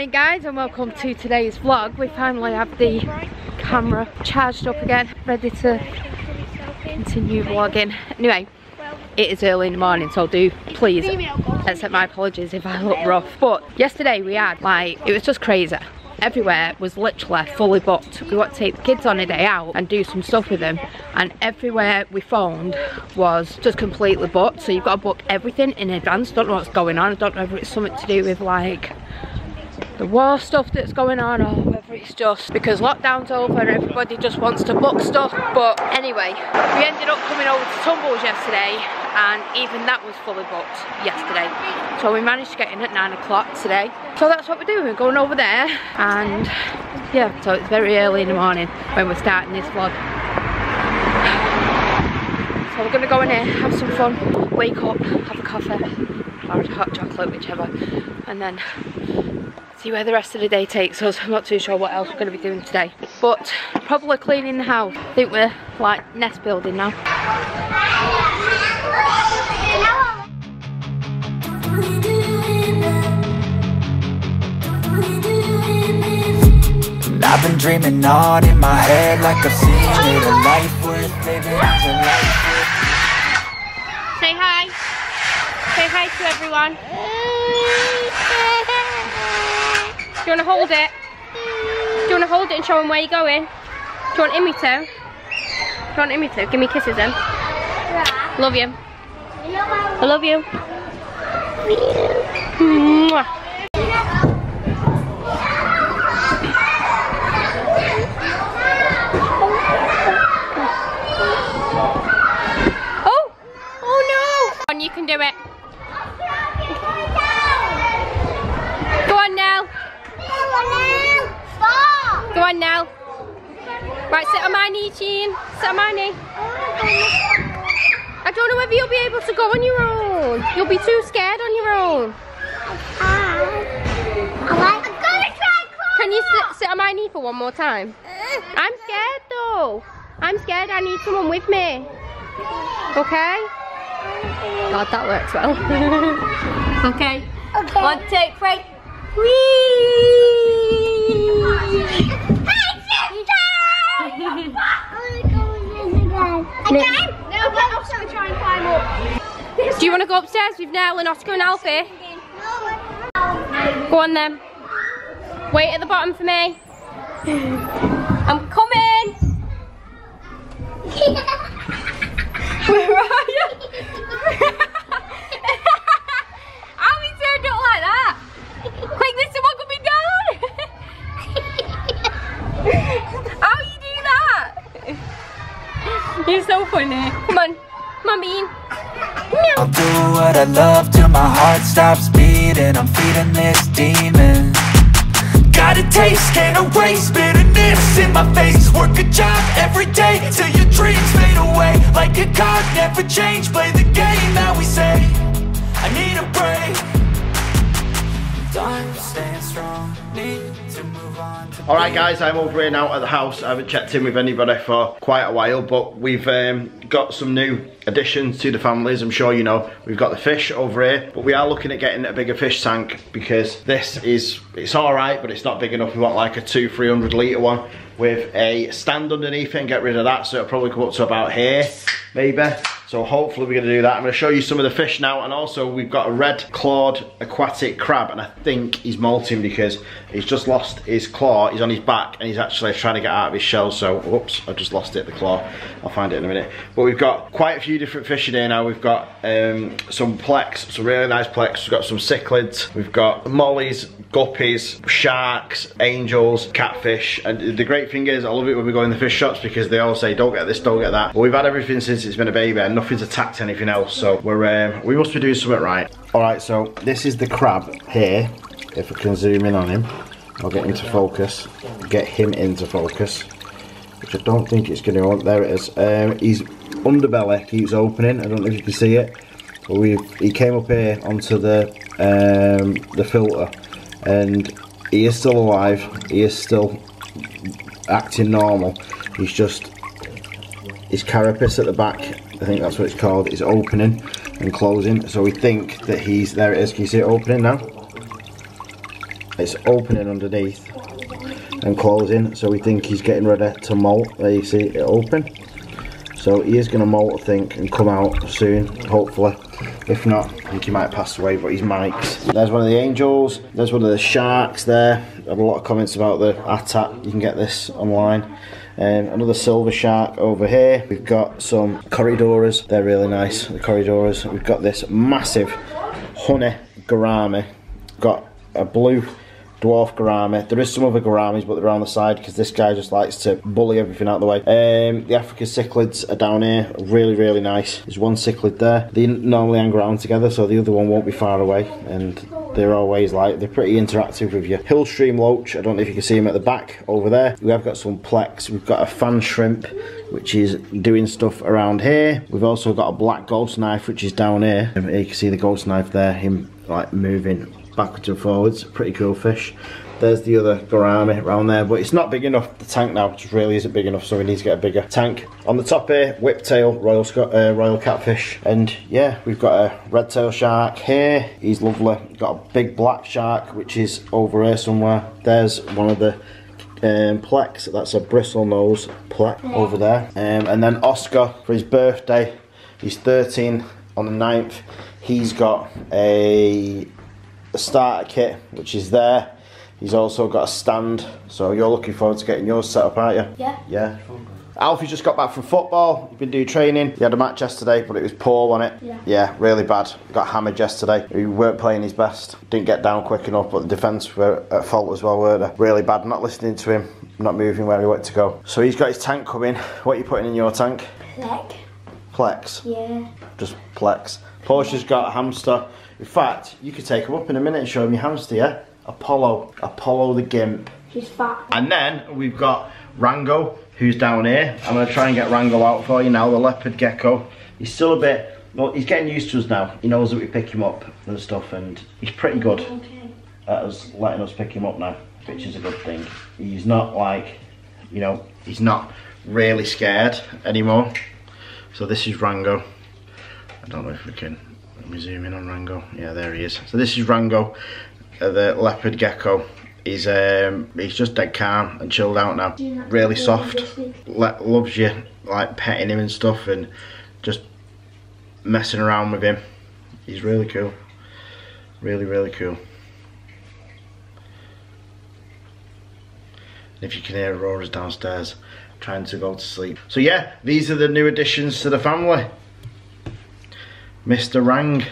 morning guys and welcome to today's vlog. We finally have the camera charged up again, ready to continue vlogging. Anyway, it is early in the morning so I'll do please accept my apologies if I look rough. But yesterday we had like, it was just crazy everywhere was literally fully booked. We want to take the kids on a day out and do some stuff with them and everywhere we found was just completely booked so you've got to book everything in advance. Don't know what's going on. I don't know if it's something to do with like the war stuff that's going on or whether it's just because lockdown's over and everybody just wants to book stuff. But anyway we ended up coming over to Tumbles yesterday and even that was fully booked yesterday. So we managed to get in at nine o'clock today. So that's what we're doing we're going over there. And yeah so it's very early in the morning when we're starting this vlog. So we're gonna go in here have some fun wake up have a coffee or a hot chocolate whichever and then see where the rest of the day takes us. I'm not too sure what else we're going to be doing today. But probably cleaning the house. I think we're like nest building now. I've been dreaming on in my head like I've seen it A life worth living is a life Say hi. Say hi to everyone. Do you want to hold it? Do you want to hold it and show them where you're going? Do you want Immy to? Do you want Immy to? Give me kisses then. Love you. I love you. Mwah. Oh! Oh no! You can do it. Go on now. Go on now. Right, sit on my knee, Jean. Sit on my knee. I don't know whether you'll be able to go on your own. You'll be too scared on your own. Can you sit, sit on my knee for one more time? I'm scared though. I'm scared I need someone with me. Okay? God, that works well. okay. Okay. One, two, three. Again? Go upstairs with Nell and Oscar and Alfie? Go on then. Wait at the bottom for me. I'm coming. Where are you? How he turned up like that? Quick, someone coming down. How you do that? You're so funny. Come on. Come on, Bean. I'll do what I love till my heart stops beating. I'm feeding this demon. Got a taste, can't erase bitterness in my face. Work a job every day till your dreams fade away. Like a card, never change, play the game that we say. I need a break. Time staying strong, need to move on Alright guys, I'm over here now at the house. I haven't checked in with anybody for quite a while, but we've um, got some new additions to the families. I'm sure you know. We've got the fish over here, but we are looking at getting a bigger fish tank because this is, it's alright, but it's not big enough. We want like a two, 300 litre one with a stand underneath it and get rid of that. So it'll probably come up to about here, maybe. So hopefully we're gonna do that. I'm gonna show you some of the fish now and also we've got a red clawed aquatic crab and I think he's molting because he's just lost his claw, he's on his back and he's actually trying to get out of his shell. So, whoops, I just lost it, the claw. I'll find it in a minute. But we've got quite a few different fish here now. We've got um, some plex, some really nice plex. We've got some cichlids, we've got mollies, guppies, sharks, angels, catfish. And the great thing is, I love it when we go in the fish shops because they all say, don't get this, don't get that. But we've had everything since it's been a baby and nothing's attacked anything else. So we're um, we must be doing something right. All right, so this is the crab here. If I can zoom in on him, I'll get him into focus. Get him into focus. Which I don't think it's going to. There it is. Um, his underbelly keeps opening. I don't know if you can see it. But we he came up here onto the um, the filter, and he is still alive. He is still acting normal. He's just his carapace at the back. I think that's what it's called. Is opening and closing. So we think that he's there. It is. Can you see it opening now? It's opening underneath and closing, so we think he's getting ready to molt. There you see it open. So he is going to molt, I think, and come out soon, hopefully. If not, I think he might pass away, but he's Mike's. There's one of the angels. There's one of the sharks there. I have a lot of comments about the attack. You can get this online. Um, another silver shark over here. We've got some corydoras. They're really nice, the corydoras. We've got this massive honey gourami. Got a blue dwarf gourami. There is some other gouramis, but they're on the side because this guy just likes to bully everything out of the way. Um, the African cichlids are down here. Really, really nice. There's one cichlid there. They normally hang around together, so the other one won't be far away. And they're always like, they're pretty interactive with you. Hillstream loach, I don't know if you can see him at the back over there. We have got some plex. We've got a fan shrimp, which is doing stuff around here. We've also got a black ghost knife, which is down here. You can see the ghost knife there, him like moving backwards and forwards. Pretty cool fish. There's the other gourami around there, but it's not big enough. The tank now just really isn't big enough, so we need to get a bigger tank. On the top here, whiptail, royal Scot uh, royal catfish, and yeah, we've got a red tail shark here. He's lovely. Got a big black shark, which is over here somewhere. There's one of the um, plex. That's a bristle nose plex over there. Um, and then Oscar for his birthday. He's 13 on the 9th. He's got a the starter kit, which is there. He's also got a stand, so you're looking forward to getting yours set up, aren't you? Yeah. Yeah. Alfie just got back from football. He's been doing training. He had a match yesterday, but it was poor, wasn't it? Yeah. Yeah, really bad. Got hammered yesterday. He weren't playing his best. Didn't get down quick enough, but the defence were at fault as well, weren't they? Really bad. Not listening to him. Not moving where he wanted to go. So he's got his tank coming. What are you putting in your tank? Leg. Plex. Yeah. Just Plex. Portia's got a hamster. In fact, you could take him up in a minute and show him your hamster, yeah? Apollo. Apollo the Gimp. He's fat. And then we've got Rango, who's down here. I'm going to try and get Rango out for you now, the leopard gecko. He's still a bit, well, he's getting used to us now. He knows that we pick him up and stuff, and he's pretty good Okay. at us letting us pick him up now, which is a good thing. He's not like, you know, he's not really scared anymore. So this is Rango. I don't know if we can, let me zoom in on Rango. Yeah, there he is. So this is Rango, uh, the leopard gecko. He's um, he's just dead calm and chilled out now. Really soft. Le loves you, like petting him and stuff, and just messing around with him. He's really cool. Really, really cool. If you can hear Aurora's downstairs trying to go to sleep. So yeah, these are the new additions to the family. Mr. Rang.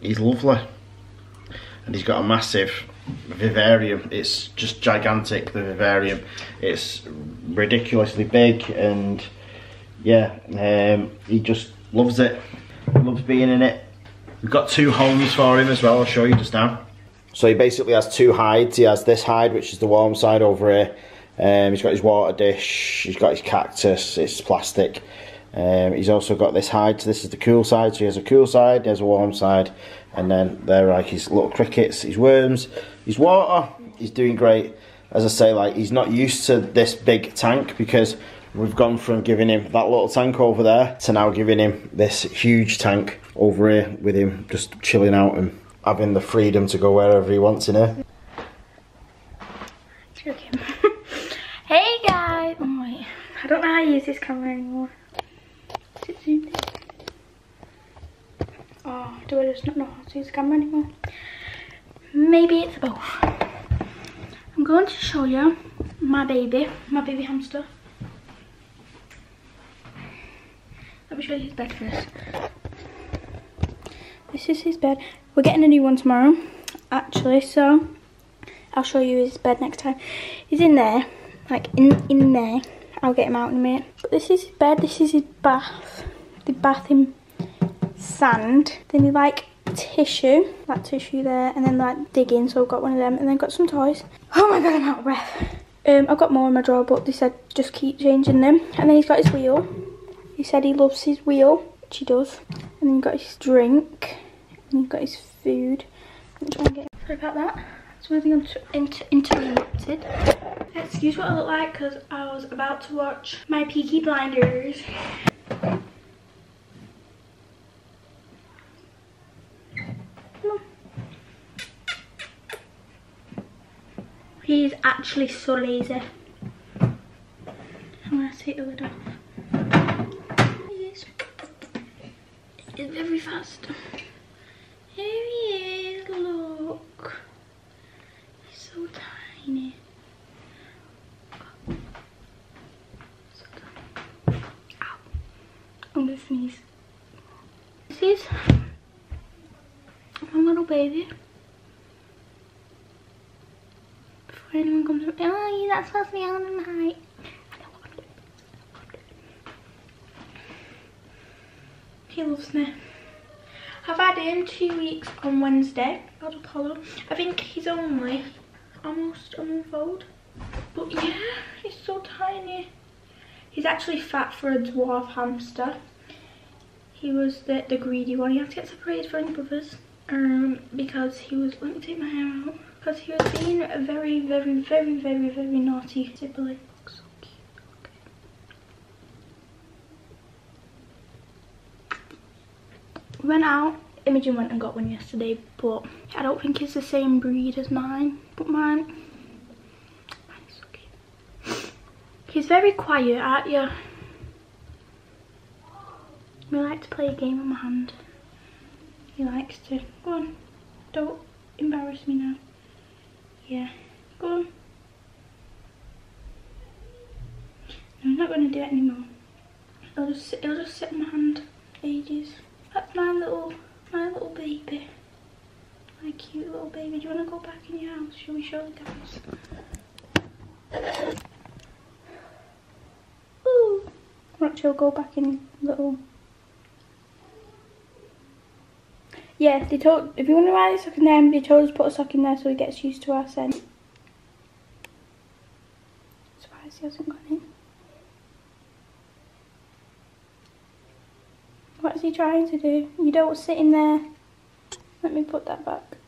He's lovely. And he's got a massive vivarium. It's just gigantic, the vivarium. It's ridiculously big and yeah, um, he just loves it. Loves being in it. We've got two homes for him as well, I'll show you just now. So he basically has two hides. He has this hide, which is the warm side over here. Um, he's got his water dish, he's got his cactus, it's plastic. Um, he's also got this hide, so this is the cool side. So he has a cool side, he has a warm side, and then there are like his little crickets, his worms, his water. He's doing great. As I say, like he's not used to this big tank because we've gone from giving him that little tank over there to now giving him this huge tank over here with him just chilling out and having the freedom to go wherever he wants in here. Hey guys! Oh wait, I don't know how to use this camera anymore. Oh, do I just not know how to use the camera anymore? Maybe it's both. I'm going to show you my baby, my baby hamster. Let me show you his bed first. This is his bed. We're getting a new one tomorrow, actually, so I'll show you his bed next time. He's in there, like in, in there. I'll get him out in a minute. But this is his bed, this is his bath. The bath in sand. Then he like tissue, that tissue there, and then like digging, so I've got one of them, and then got some toys. Oh my god, I'm out of breath. Um, I've got more in my drawer, but they said just keep changing them. And then he's got his wheel. He said he loves his wheel, which he does. And then he's got his drink, and he's got his food. Get Sorry about that. It's Something inter inter interrupted. Excuse what I look like because I was about to watch my Peaky Blinders. No. He's actually so lazy. I'm gonna take the lid off. He is. He's very fast. Here he is, look. He's so tiny. So tiny. Ow. I'm gonna sneeze. This is my little baby. Anyone comes up, oh, you're supposed to be on the night. He loves me. I've had him two weeks on Wednesday. Got Apollo. I think he's only almost a month old. But yeah, he's so tiny. He's actually fat for a dwarf hamster. He was the, the greedy one. He had to get separated from his brothers um, because he was, let me take my hair out, because he was being very, very, very, very, very naughty sibling. So cute. Okay. Went out, Imogen went and got one yesterday, but I don't think it's the same breed as mine, but mine, mine is so cute. He's very quiet, aren't you? We like to play a game on my hand. He likes to. Go on. Don't embarrass me now. Yeah. Go on. I'm not going to do it anymore. It'll just, sit, it'll just sit in my hand ages. That's my little, my little baby. My cute little baby. Do you want to go back in your house? Shall we show the guys? Ooh. Will go back in little Yeah, they told, if you wonder why there's sock in there, they told us to put a sock in there so he gets used to our scent. Surprised he hasn't gone in. What is he trying to do? You don't sit in there. Let me put that back.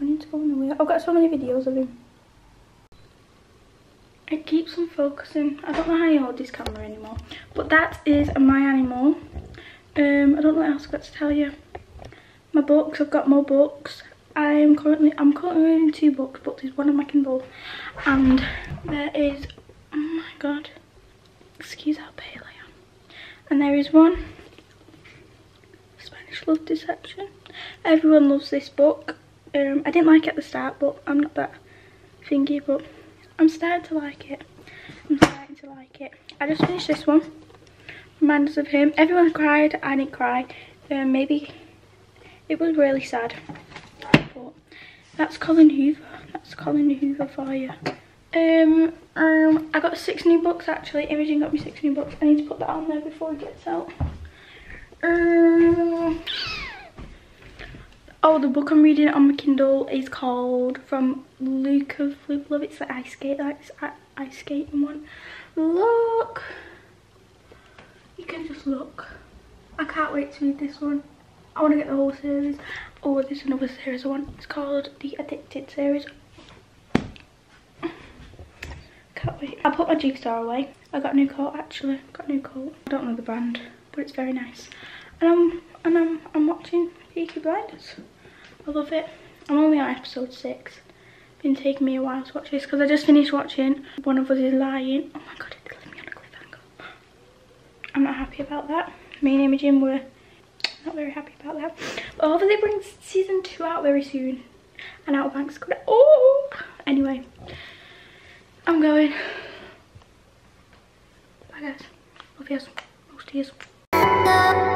I need to go on the wheel. I've got so many videos of him. Focusing. I don't know how you hold this camera anymore. But that is my animal. Um, I don't know what else I've got to tell you. My books, I've got more books. I am currently, I'm currently reading two books, but there's one on my Kindle. And there is, oh my god, excuse how pale I am. And there is one, Spanish Love Deception. Everyone loves this book. Um, I didn't like it at the start, but I'm not that thingy, but I'm starting to like it. To like it. I just finished this one. Reminders of him. Everyone cried. I didn't cry. Um, maybe it was really sad. But that's Colleen Hoover. That's Colleen Hoover for you. Um, um, I got six new books actually. Imogen got me six new books. I need to put that on there before it gets out. Um, Oh, the book I'm reading on my Kindle is called From Luke of Love. It's the ice skate, like ice skating one. Look! You can just look. I can't wait to read this one. I want to get the whole series. Oh, there's another series I want. It's called the Addicted series. Can't wait. I put my jigsaw away. I got a new coat actually. Got a new coat. I don't know the brand, but it's very nice. And I'm and I'm I'm watching Peaky Blinders. I love it. I'm only on episode six. Been taking me a while to watch this because I just finished watching One of Us is Lying. Oh my god, it left me on a cliffhanger. I'm not happy about that. Me and Imogen were not very happy about that. But hopefully they bring season two out very soon. And Outer Banks coming Oh! Anyway, I'm going. Bye guys. Love you. Most of you.